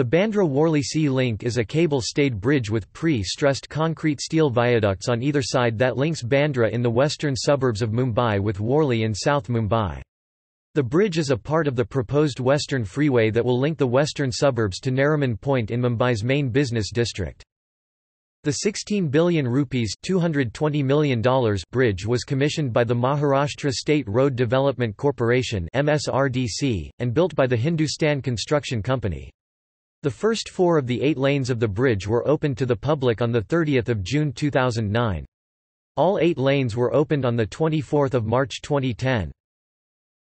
The Bandra-Worli Sea Link is a cable-stayed bridge with pre-stressed concrete steel viaducts on either side that links Bandra in the western suburbs of Mumbai with Worli in South Mumbai. The bridge is a part of the proposed Western Freeway that will link the western suburbs to Nariman Point in Mumbai's main business district. The 16 billion rupees $220 million bridge was commissioned by the Maharashtra State Road Development Corporation MSRDC, and built by the Hindustan Construction Company. The first four of the eight lanes of the bridge were opened to the public on 30 June 2009. All eight lanes were opened on 24 March 2010.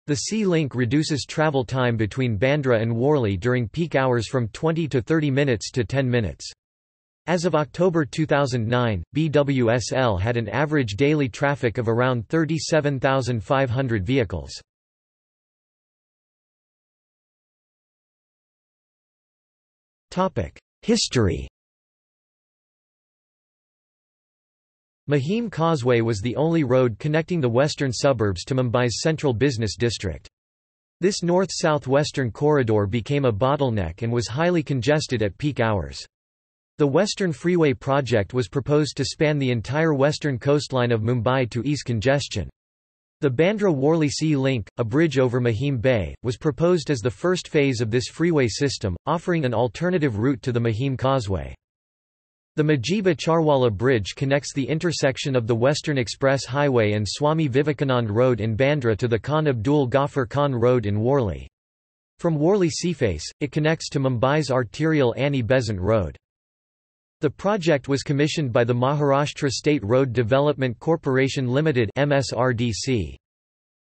The Sea Link reduces travel time between Bandra and Worli during peak hours from 20 to 30 minutes to 10 minutes. As of October 2009, BWSL had an average daily traffic of around 37,500 vehicles. History Mahim Causeway was the only road connecting the western suburbs to Mumbai's central business district. This north-southwestern corridor became a bottleneck and was highly congested at peak hours. The Western Freeway project was proposed to span the entire western coastline of Mumbai to ease congestion. The Bandra-Worli Sea Link, a bridge over Mahim Bay, was proposed as the first phase of this freeway system, offering an alternative route to the Mahim Causeway. The Majiba Charwala Bridge connects the intersection of the Western Express Highway and Swami Vivekanand Road in Bandra to the Khan Abdul Ghaffar Khan Road in Worli. From Worli Seaface, it connects to Mumbai's arterial Annie Besant Road. The project was commissioned by the Maharashtra State Road Development Corporation Limited MSRDC.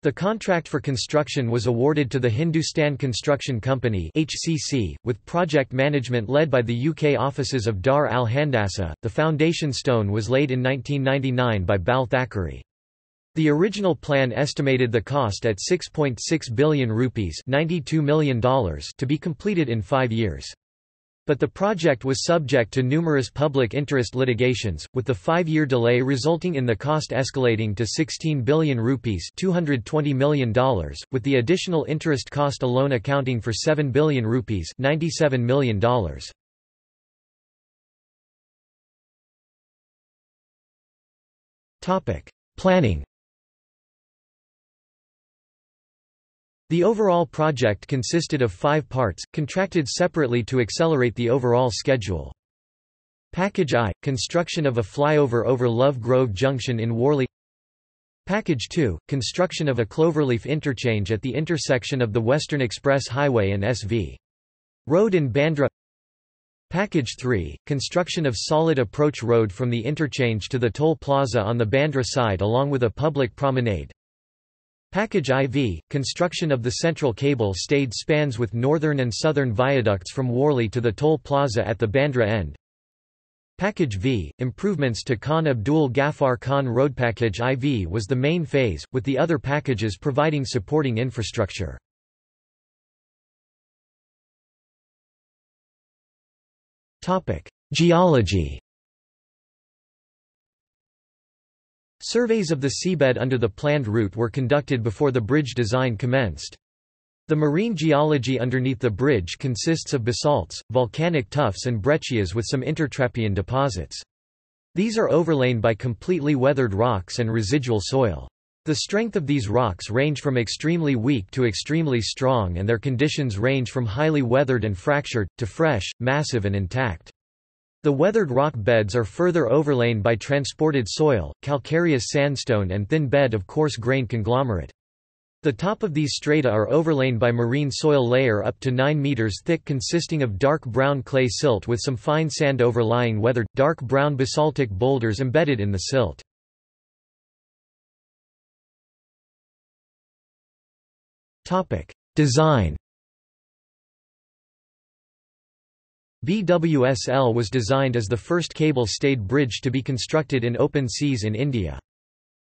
The contract for construction was awarded to the Hindustan Construction Company (HCC), with project management led by the UK offices of Dar Al Handasa. The foundation stone was laid in 1999 by Bal Thackeray. The original plan estimated the cost at 6.6 .6 billion rupees $92 million to be completed in five years. But the project was subject to numerous public interest litigations, with the five-year delay resulting in the cost escalating to 16 billion rupees $220 million, with the additional interest cost alone accounting for 7 billion rupees $97 million. Planning The overall project consisted of five parts, contracted separately to accelerate the overall schedule. Package I – Construction of a flyover over Love Grove Junction in Worli Package 2 – Construction of a cloverleaf interchange at the intersection of the Western Express Highway and SV. Road in Bandra Package 3 – Construction of solid approach road from the interchange to the toll plaza on the Bandra side along with a public promenade Package IV – Construction of the central cable stayed spans with northern and southern viaducts from Worli to the toll plaza at the Bandra end. Package V – Improvements to Khan Abdul Ghaffar Khan Road Package IV was the main phase, with the other packages providing supporting infrastructure. Geology Surveys of the seabed under the planned route were conducted before the bridge design commenced. The marine geology underneath the bridge consists of basalts, volcanic tuffs and breccias with some intertrappean deposits. These are overlain by completely weathered rocks and residual soil. The strength of these rocks range from extremely weak to extremely strong and their conditions range from highly weathered and fractured, to fresh, massive and intact. The weathered rock beds are further overlain by transported soil, calcareous sandstone and thin bed of coarse-grained conglomerate. The top of these strata are overlain by marine soil layer up to 9 meters thick consisting of dark brown clay silt with some fine sand overlying weathered, dark brown basaltic boulders embedded in the silt. Design BWSL was designed as the first cable-stayed bridge to be constructed in open seas in India.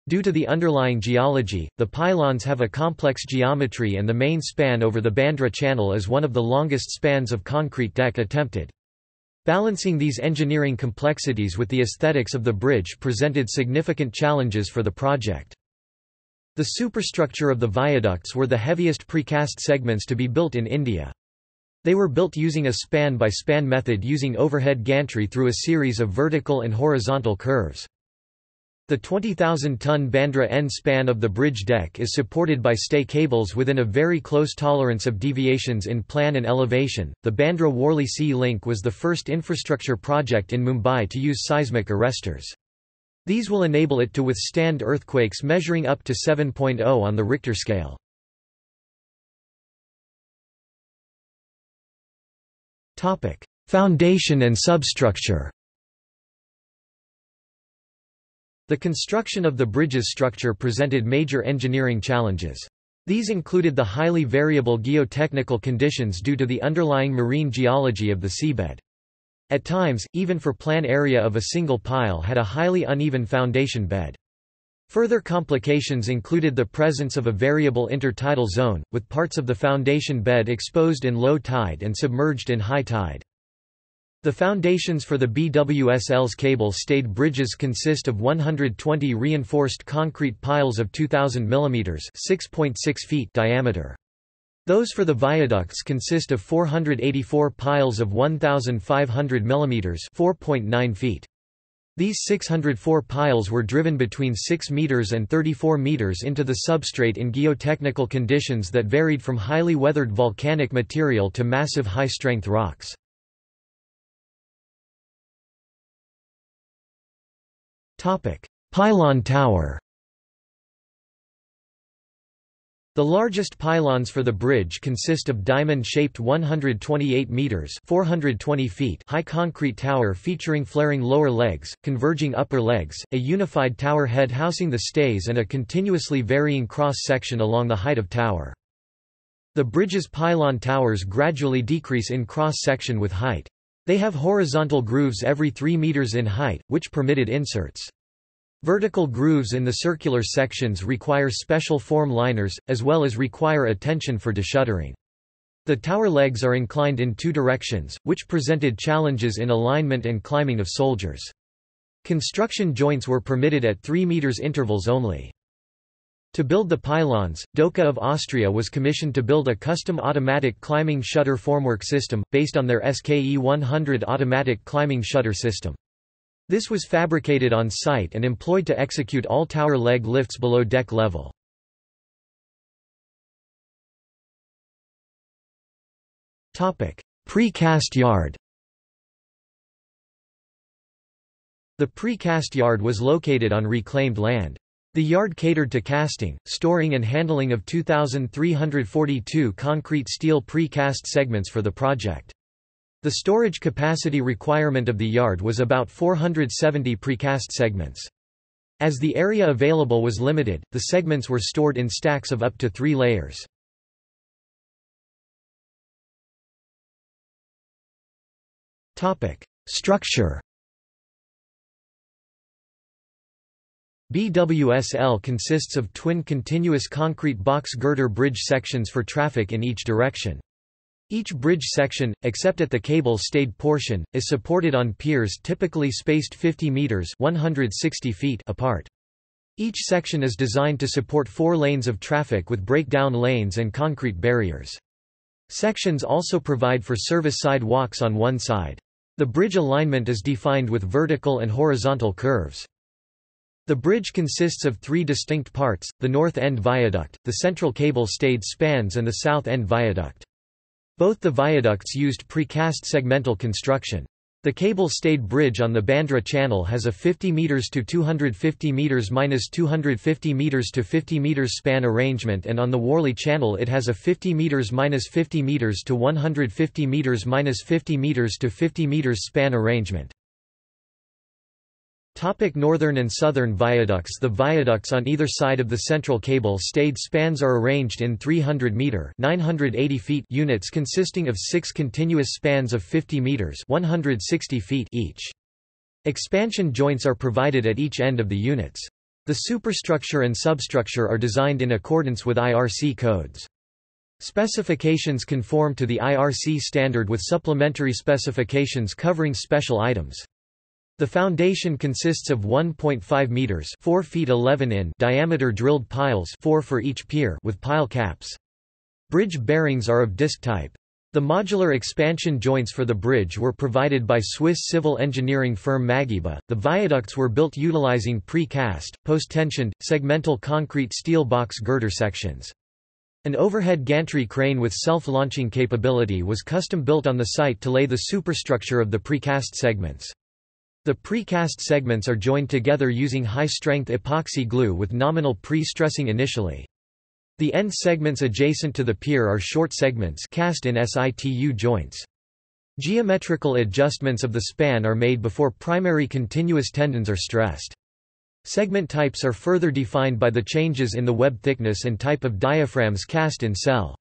Due to the underlying geology, the pylons have a complex geometry and the main span over the Bandra Channel is one of the longest spans of concrete deck attempted. Balancing these engineering complexities with the aesthetics of the bridge presented significant challenges for the project. The superstructure of the viaducts were the heaviest precast segments to be built in India. They were built using a span-by-span -span method using overhead gantry through a series of vertical and horizontal curves. The 20,000-ton Bandra end span of the bridge deck is supported by stay cables within a very close tolerance of deviations in plan and elevation. The Bandra Worli Sea Link was the first infrastructure project in Mumbai to use seismic arresters. These will enable it to withstand earthquakes measuring up to 7.0 on the Richter scale. Foundation and substructure. The construction of the bridge's structure presented major engineering challenges. These included the highly variable geotechnical conditions due to the underlying marine geology of the seabed. At times, even for plan area of a single pile had a highly uneven foundation bed. Further complications included the presence of a variable intertidal zone, with parts of the foundation bed exposed in low tide and submerged in high tide. The foundations for the BWSL's cable-stayed bridges consist of 120 reinforced concrete piles of 2,000 mm 6.6 feet diameter. Those for the viaducts consist of 484 piles of 1,500 mm 4.9 feet. These 604 piles were driven between 6 meters and 34 meters into the substrate in geotechnical conditions that varied from highly weathered volcanic material to massive high-strength rocks. Topic: Pylon tower The largest pylons for the bridge consist of diamond-shaped 128 meters (420 feet) high concrete tower featuring flaring lower legs, converging upper legs, a unified tower head housing the stays and a continuously varying cross-section along the height of tower. The bridge's pylon towers gradually decrease in cross-section with height. They have horizontal grooves every 3 meters in height, which permitted inserts. Vertical grooves in the circular sections require special form liners, as well as require attention for deshuttering. The tower legs are inclined in two directions, which presented challenges in alignment and climbing of soldiers. Construction joints were permitted at 3 meters intervals only. To build the pylons, Doka of Austria was commissioned to build a custom automatic climbing shutter formwork system, based on their SKE 100 automatic climbing shutter system. This was fabricated on site and employed to execute all tower leg lifts below deck level. Precast yard The precast yard was located on reclaimed land. The yard catered to casting, storing and handling of 2,342 concrete steel precast segments for the project. The storage capacity requirement of the yard was about 470 precast segments. As the area available was limited, the segments were stored in stacks of up to three layers. Structure BWSL consists of twin continuous concrete box girder bridge sections for traffic in each direction. Each bridge section, except at the cable-stayed portion, is supported on piers typically spaced 50 meters (160 feet) apart. Each section is designed to support four lanes of traffic with breakdown lanes and concrete barriers. Sections also provide for service side walks on one side. The bridge alignment is defined with vertical and horizontal curves. The bridge consists of three distinct parts, the north end viaduct, the central cable-stayed spans and the south end viaduct. Both the viaducts used precast segmental construction. The cable-stayed bridge on the Bandra Channel has a 50 meters to 250 meters minus 250 meters to 50 meters span arrangement and on the Worli Channel it has a 50 meters minus 50 meters to 150 meters minus 50 meters to 50 meters span arrangement. Topic northern and southern viaducts The viaducts on either side of the central cable-stayed spans are arranged in 300-metre units consisting of six continuous spans of 50 metres 160 feet each. Expansion joints are provided at each end of the units. The superstructure and substructure are designed in accordance with IRC codes. Specifications conform to the IRC standard with supplementary specifications covering special items. The foundation consists of 1.5 meters, 4 feet 11 in diameter drilled piles, 4 for each pier with pile caps. Bridge bearings are of disc type. The modular expansion joints for the bridge were provided by Swiss civil engineering firm Mageba. The viaducts were built utilizing pre-cast, post-tensioned, segmental concrete steel box girder sections. An overhead gantry crane with self-launching capability was custom-built on the site to lay the superstructure of the precast segments. The precast segments are joined together using high-strength epoxy glue with nominal pre-stressing initially. The end segments adjacent to the pier are short segments cast in situ joints. Geometrical adjustments of the span are made before primary continuous tendons are stressed. Segment types are further defined by the changes in the web thickness and type of diaphragms cast in cell.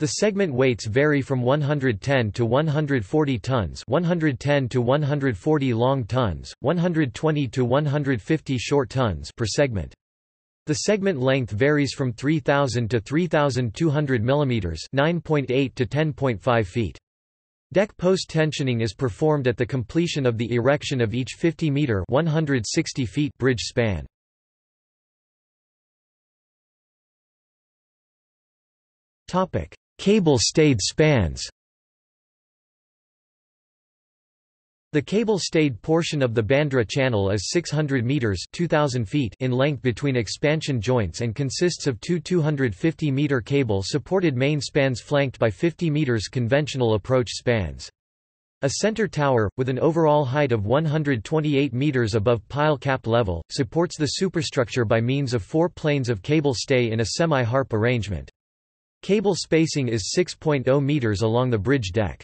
The segment weights vary from 110 to 140 tons 110 to 140 long tons, 120 to 150 short tons per segment. The segment length varies from 3000 to 3200 mm 9.8 to 10.5 feet. Deck post tensioning is performed at the completion of the erection of each 50 meter 160 feet bridge span. Topic: Cable stayed spans. The cable-stayed portion of the Bandra Channel is 600 meters (2000 feet) in length between expansion joints and consists of two 250-meter cable-supported main spans flanked by 50 meters conventional approach spans. A center tower, with an overall height of 128 meters above pile cap level, supports the superstructure by means of four planes of cable stay in a semi-harp arrangement. Cable spacing is 6.0 meters along the bridge deck.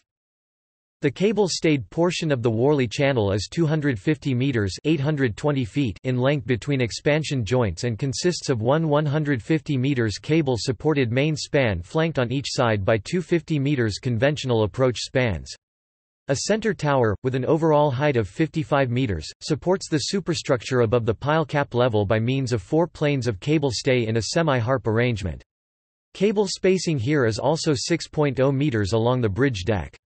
The cable-stayed portion of the Worli Channel is 250 meters (820 feet) in length between expansion joints and consists of one 150 meters cable-supported main span flanked on each side by two 50 meters conventional approach spans. A center tower, with an overall height of 55 meters, supports the superstructure above the pile cap level by means of four planes of cable stay in a semi-harp arrangement. Cable spacing here is also 6.0 meters along the bridge deck.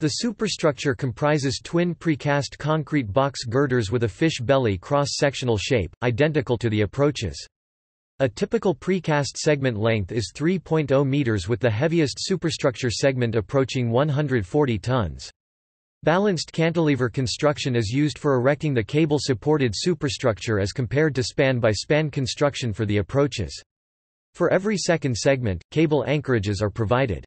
The superstructure comprises twin precast concrete box girders with a fish belly cross-sectional shape, identical to the approaches. A typical precast segment length is 3.0 meters with the heaviest superstructure segment approaching 140 tons. Balanced cantilever construction is used for erecting the cable-supported superstructure as compared to span-by-span -span construction for the approaches. For every second segment, cable anchorages are provided.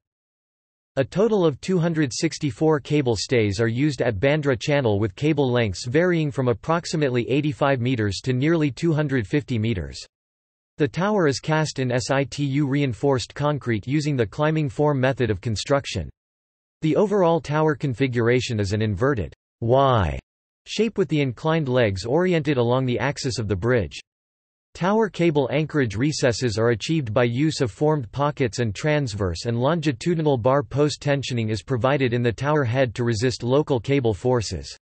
A total of 264 cable stays are used at Bandra Channel with cable lengths varying from approximately 85 meters to nearly 250 meters. The tower is cast in situ reinforced concrete using the climbing form method of construction. The overall tower configuration is an inverted Y shape with the inclined legs oriented along the axis of the bridge. Tower cable anchorage recesses are achieved by use of formed pockets and transverse and longitudinal bar post tensioning is provided in the tower head to resist local cable forces.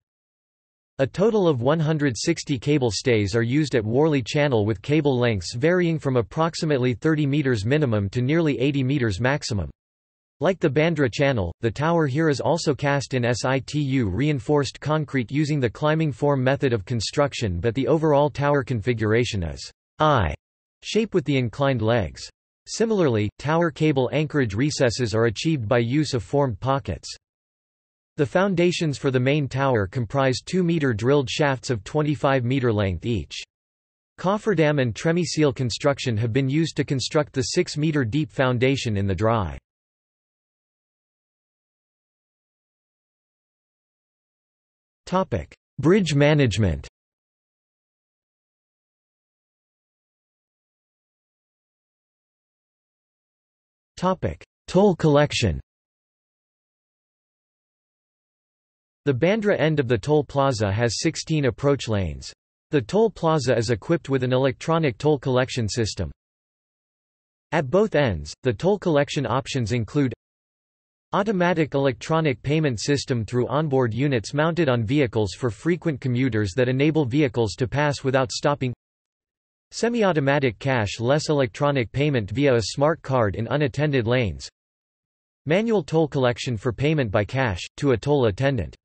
A total of 160 cable stays are used at Worli Channel with cable lengths varying from approximately 30 meters minimum to nearly 80 meters maximum. Like the Bandra Channel, the tower here is also cast in situ reinforced concrete using the climbing form method of construction but the overall tower configuration is I shape with the inclined legs. Similarly, tower cable anchorage recesses are achieved by use of formed pockets. The foundations for the main tower comprise 2-meter drilled shafts of 25-meter length each. Cofferdam and tremie-seal construction have been used to construct the 6-meter deep foundation in the dry. Bridge management Topic: Toll collection. The Bandra end of the toll plaza has 16 approach lanes. The toll plaza is equipped with an electronic toll collection system. At both ends, the toll collection options include Automatic electronic payment system through onboard units mounted on vehicles for frequent commuters that enable vehicles to pass without stopping Semi-automatic cash-less electronic payment via a smart card in unattended lanes. Manual toll collection for payment by cash, to a toll attendant.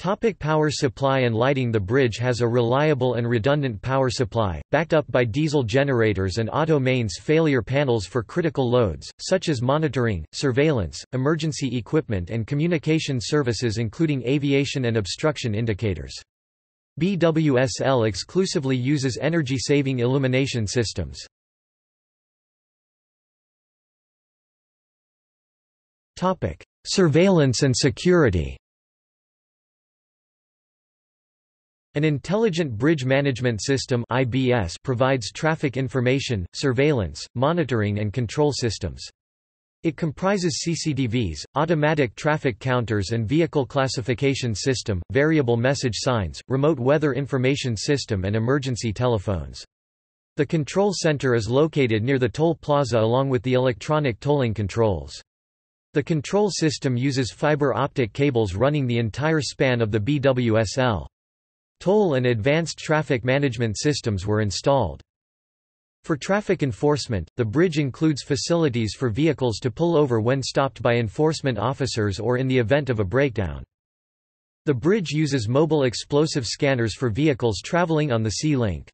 Topic power supply and lighting The bridge has a reliable and redundant power supply, backed up by diesel generators and auto mains failure panels for critical loads, such as monitoring, surveillance, emergency equipment and communication services including aviation and obstruction indicators. BWSL exclusively uses energy-saving illumination systems. Surveillance and security An Intelligent Bridge Management System provides traffic information, surveillance, monitoring and control systems. It comprises CCTVs, automatic traffic counters and vehicle classification system, variable message signs, remote weather information system and emergency telephones. The control center is located near the toll plaza along with the electronic tolling controls. The control system uses fiber optic cables running the entire span of the BWSL. Toll and advanced traffic management systems were installed. For traffic enforcement, the bridge includes facilities for vehicles to pull over when stopped by enforcement officers or in the event of a breakdown. The bridge uses mobile explosive scanners for vehicles traveling on the Sea Link.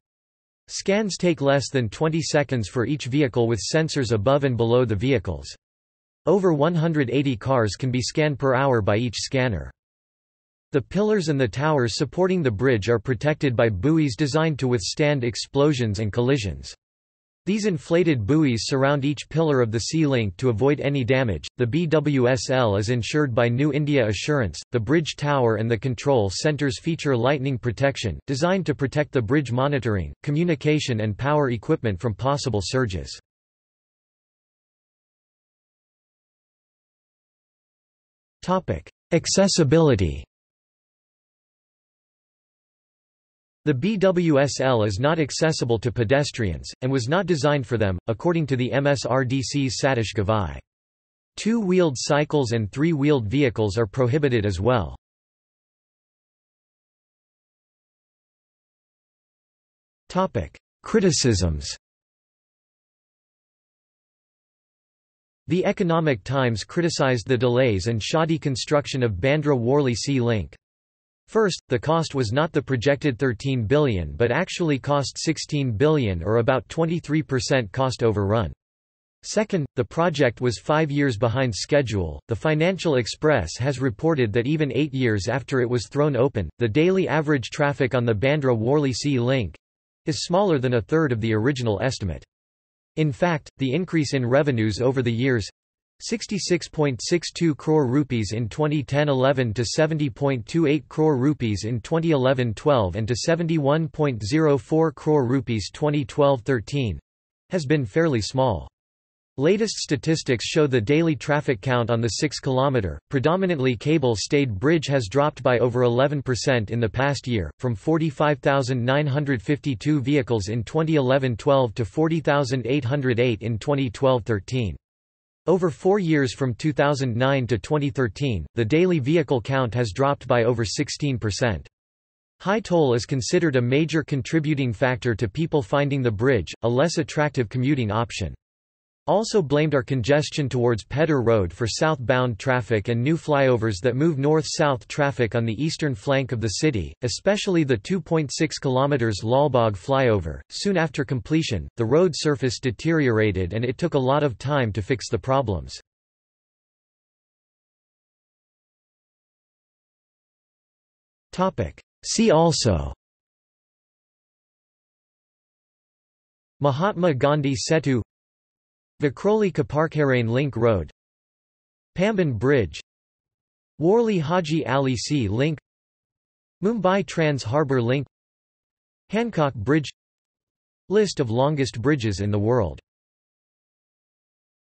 Scans take less than 20 seconds for each vehicle with sensors above and below the vehicles. Over 180 cars can be scanned per hour by each scanner. The pillars and the towers supporting the bridge are protected by buoys designed to withstand explosions and collisions. These inflated buoys surround each pillar of the Sea Link to avoid any damage. The BWSL is insured by New India Assurance. The bridge tower and the control centers feature lightning protection, designed to protect the bridge monitoring, communication, and power equipment from possible surges. Topic: Accessibility. The BWSL is not accessible to pedestrians, and was not designed for them, according to the MSRDC's Satish Gavai. Two-wheeled cycles and three-wheeled vehicles are prohibited as well. Criticisms The Economic Times criticized the delays and shoddy construction of Bandra-Worli Sea Link. First, the cost was not the projected 13 billion but actually cost 16 billion or about 23% cost overrun. Second, the project was five years behind schedule. The Financial Express has reported that even eight years after it was thrown open, the daily average traffic on the Bandra Worli Sea Link is smaller than a third of the original estimate. In fact, the increase in revenues over the years 66.62 crore rupees in 2010-11 to 70.28 crore rupees in 2011-12 and to 71.04 crore rupees 2012-13 has been fairly small. Latest statistics show the daily traffic count on the 6-kilometre, predominantly cable-stayed bridge has dropped by over 11% in the past year, from 45,952 vehicles in 2011-12 to 40,808 in 2012-13. Over four years from 2009 to 2013, the daily vehicle count has dropped by over 16%. High toll is considered a major contributing factor to people finding the bridge, a less attractive commuting option. Also blamed are congestion towards Pedder Road for southbound traffic and new flyovers that move north-south traffic on the eastern flank of the city, especially the 2.6 km Lalbagh flyover. Soon after completion, the road surface deteriorated and it took a lot of time to fix the problems. See also Mahatma Gandhi Setu Vikhroli Koparkhairane Link Road Pamban Bridge Worli Haji Ali Sea Link Mumbai Trans Harbour Link Hancock Bridge List of longest bridges in the world